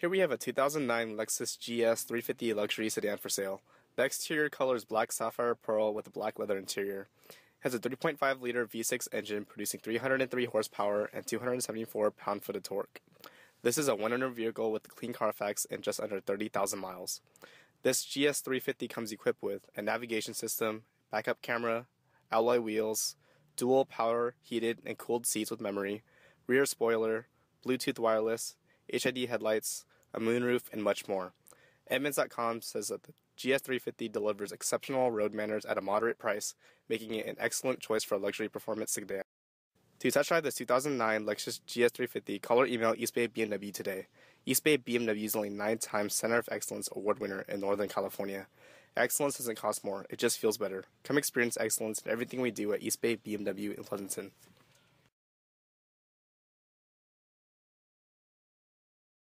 Here we have a 2009 Lexus GS 350 luxury sedan for sale. The exterior color is black sapphire pearl with a black leather interior. It has a 3.5 liter V6 engine producing 303 horsepower and 274 pound foot of torque. This is a one owner vehicle with clean Carfax and just under 30,000 miles. This GS 350 comes equipped with a navigation system, backup camera, alloy wheels, dual power heated and cooled seats with memory, rear spoiler, Bluetooth wireless, HID headlights, a moonroof, and much more. Edmunds.com says that the GS350 delivers exceptional road manners at a moderate price, making it an excellent choice for a luxury performance sedan. To test drive this 2009 Lexus GS350, call or email East Bay BMW today. East Bay BMW is only 9 times Center of Excellence award winner in Northern California. Excellence doesn't cost more, it just feels better. Come experience excellence in everything we do at East Bay BMW in Pleasanton.